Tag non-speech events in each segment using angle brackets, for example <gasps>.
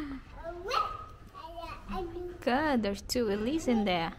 <gasps> Good, there's two Elise in there.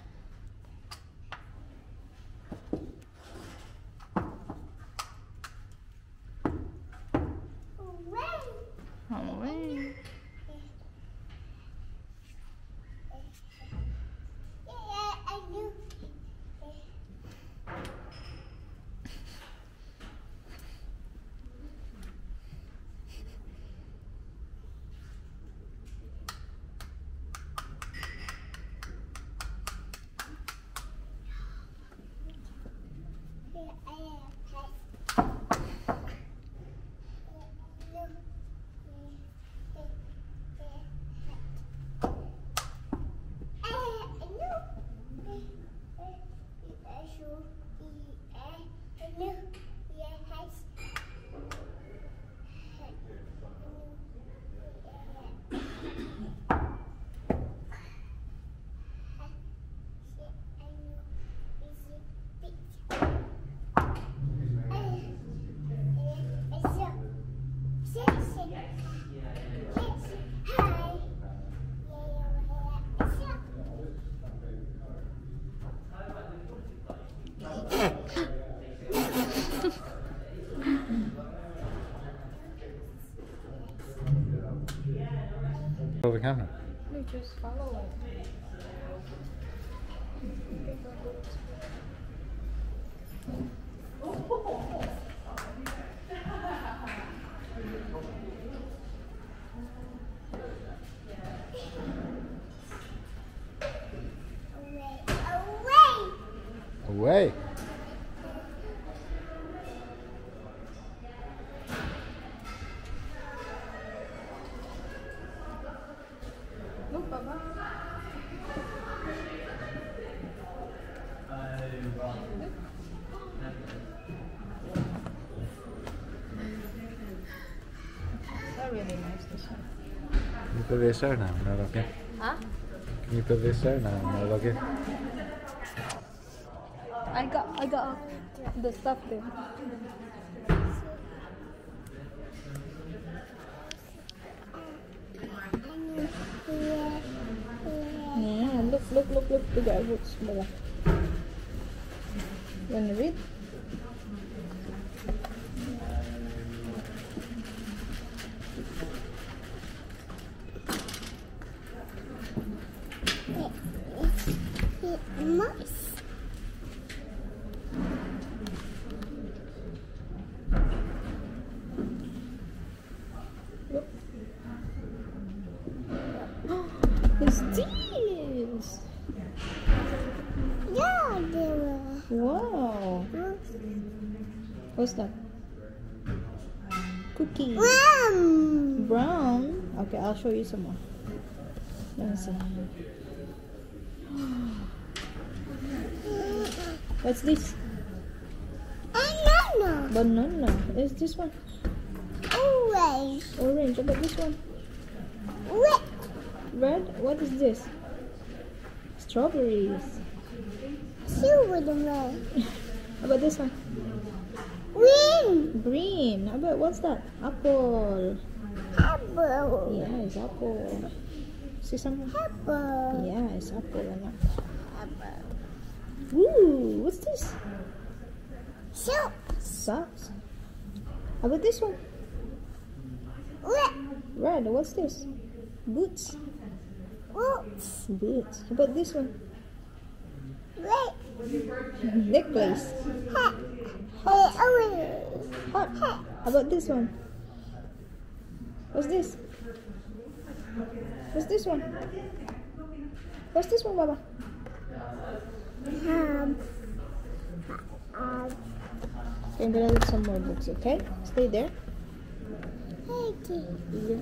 Just follow it. Away. Look, really nice this one. Can you put this there now? No, okay. Huh? Can you put this there now? No, okay. I got I got the stuff there. Yeah, look, look, look, look, look at roots, Baba. You wanna read? Mice. Look. It's this. Yeah, they were. Wow. What's that? Cookie. Ram. Brown. Okay, I'll show you some more. Let me see. <gasps> What's this? Banana. Banana. Is this one? Orange. Orange. How about this one? Red. Red. What is this? Strawberries. Silver the red. How about this one? Green. Green. How about what's that? Apple. Apple. Yeah, it's apple. See something? Apple. Yeah, it's apple. and apple. Apple. Ooh, what's this? Silk. Socks. How about this one? Red. Red. What's this? Boots. Boots. Boots. How about this one? Red. Necklace. Hat. Hey, orange. Heart. How about this one? What's this? What's this one? What's this one, Baba? Um. Um. Okay, I'm gonna read some more books, okay? Stay there. Hey, kitty.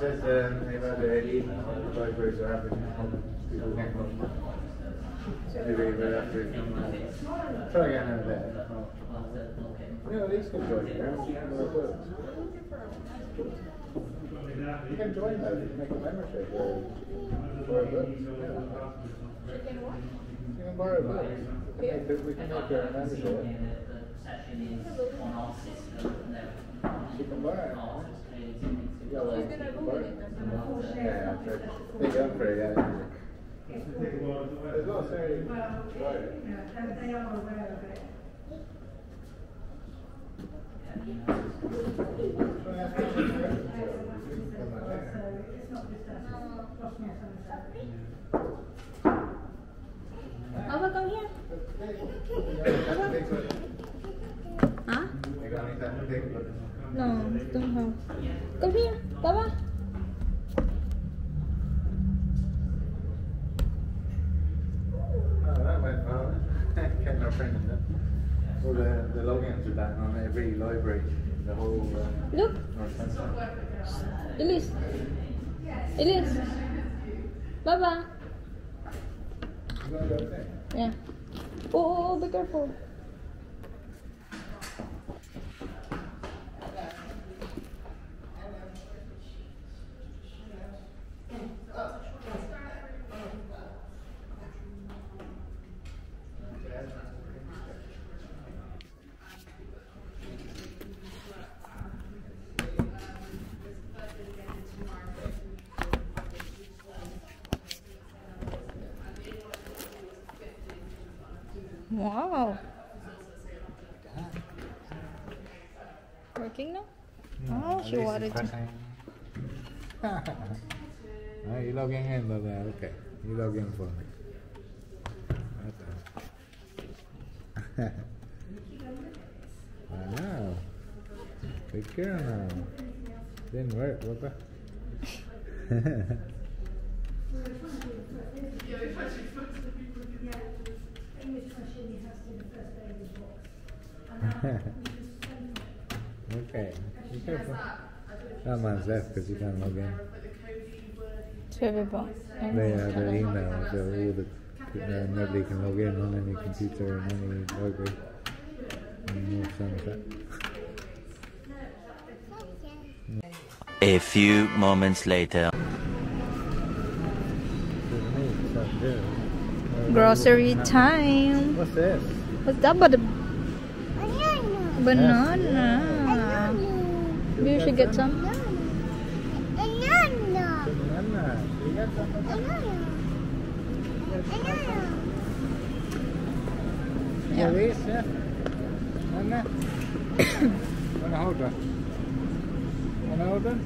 says um, they've had an email, the libraries are having people can come. Maybe we'll have to come try again over there. Well. Yeah, these can join there. see how it works. You can join though, you can make a membership or borrow books. You can borrow books. We can make, we can make a membership. Yeah, the, the session is on our system and then You can borrow it. ours is clearly something to Yeah, well, you can borrow it. Yeah, I've heard. They go for it, yeah. There's lots of areas. Right. Baba, come here. Huh? No, don't have. Come here, Baba. All the, the logins are down on every library, in the whole uh, Look. Elise. Elise. Baba. You wanna go up there? Yeah. Oh, oh, oh, be careful. Wow. Working now? Oh, she wanted to. no, you logging in, but uh, okay. You log in for me. Okay. I know. Take care now. Didn't work, what the? <laughs> okay. Be careful. That man's left because he can't log in. Survivor. They have their email, so all the uh, nobody can log in on any computer in any library in North Somerset. A few moments later. Grocery time. What's this? What's that but a Banana. banana? Maybe you should get some. Banana. Banana. You got some? Banana. Banana. Yeah. these, yeah. Banana. Wanna hold one? Wanna hold one?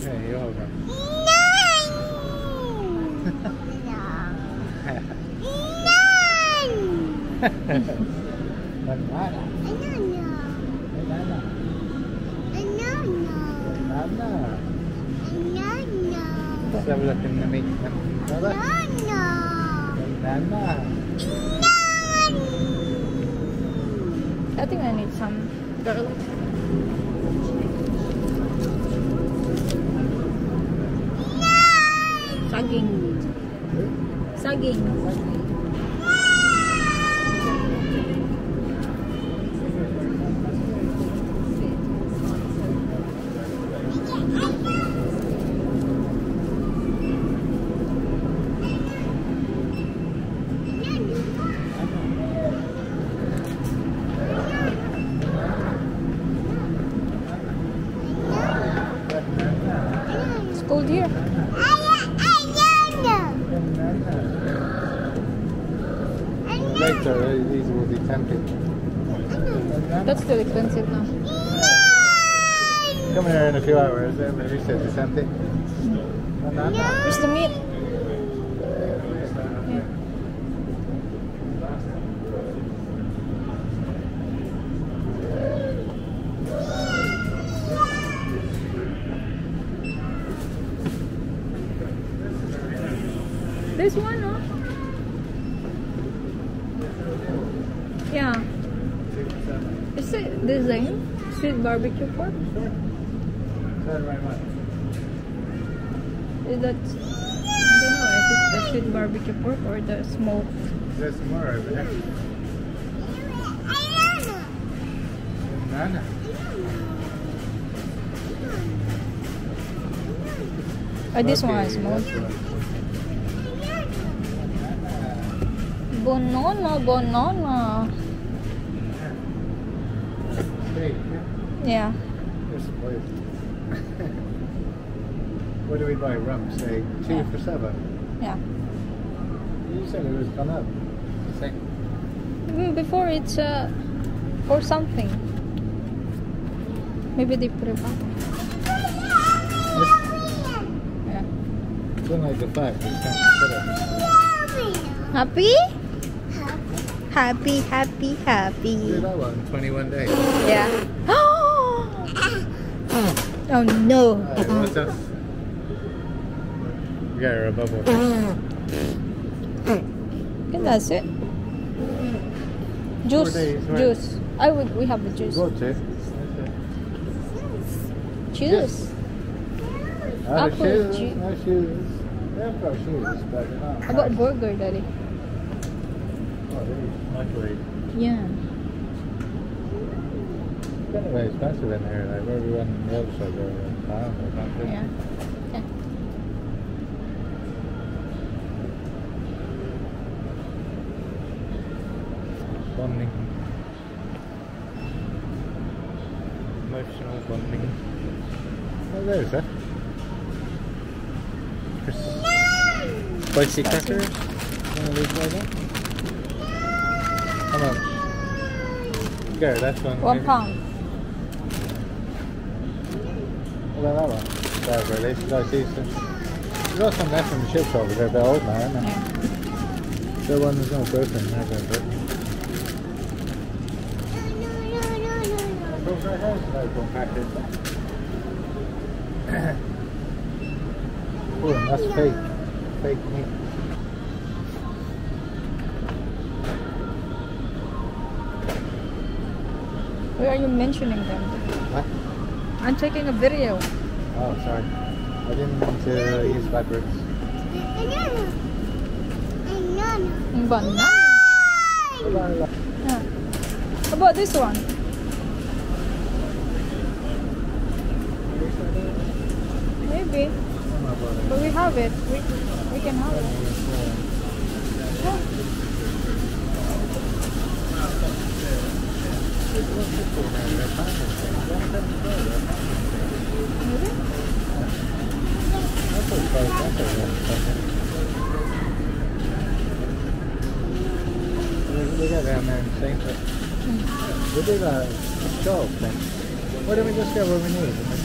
Yeah, you hold one. <laughs> <laughs> <laughs> Banana. Banana. Banana. Let's have a look in the meat. Another? Banana. I think I need some garlic. Saging. Saging. It's better. It will be tempting. That's still expensive now. Come here in a few hours. Eh? maybe you said it's empty. Where's the meat? This one, no? Is it? Sweet barbecue pork? Sure. Turn right one. Is that... I don't know if it's the sweet barbecue pork or the smoked. There's more over there. Banana. Oh, this one is one. Banana, banana. Yeah. Yeah. There's some <laughs> what do we buy? Rum, say two Yeah. for seven. Yeah. You said it was gone up. Say, Mm, Before it's uh, for something. Maybe they put it back. Yeah. don't like the fact that you can't put it. Happy? Happy, happy, Do happy. that one, 21 days. Yeah. Oh no. Alright, what's that? You got a bubble. And that's it. Juice. days, right. Juice. I would. We have the juice. Go to. Juice. Apple shoes, juice. no shoes. They've got shoes, but. How about burger, daddy? Oh, luckily. Yeah. It's kind of expensive in here, like where we went in the other side of the town or something. Yeah. yeah. Bonding. Emotional bonding. Oh, there's that. Spicy crackers. One of these like that. How much? Go, that's one. One maybe. pound. What about that one? That's really, that's decent. There's got some left from the over there, they're old now, aren't they? Yeah. The one that's not broken, they're going broken. Broke right here, no, broke back here. <coughs> Oh, that's fake. Fake meat. Why are you mentioning them? What? I'm taking a video. Oh, sorry. I didn't mean to use bad words. Banana. Yeah. How about this one? Maybe. But we have it. We, we can have it. Maybe? That's okay, that's okay. We, we got down there and synced it. We did a show thing. Why don't we just get what we need?